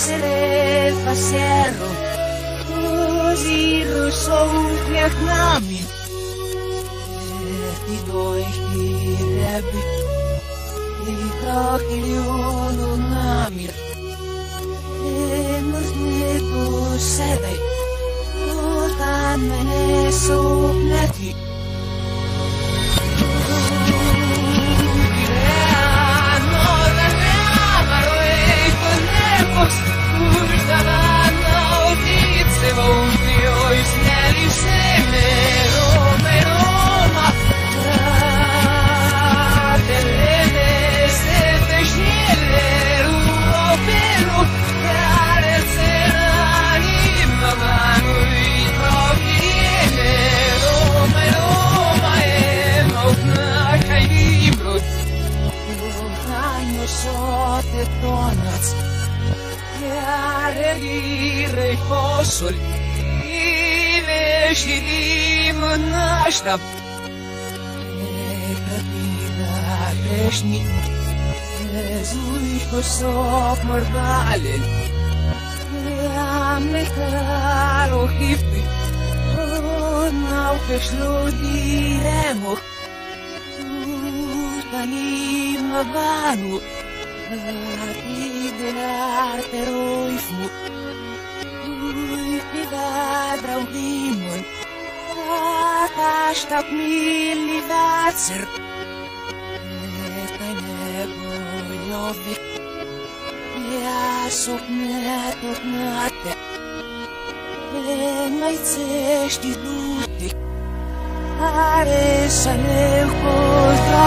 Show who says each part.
Speaker 1: στρέφα σέρω Πώς η ρωσόου πιαχνάμι Έτσι το χειρέμπι Η χαχλιόνο νάμι Ένος με το σέδε Όταν με الذي يحصل مشتي من أشرب بينا بيشني زوج بصوب مربعلل عمي كارو كيفي ما وكشلو دي رامو تاني مبانو moh Tanim vanu Ridere eroismo Uipidadra uhimon Akastak millivätser Että nebo jovi Ja sopnetot nate Maitsesti tuutti Aressa leukoista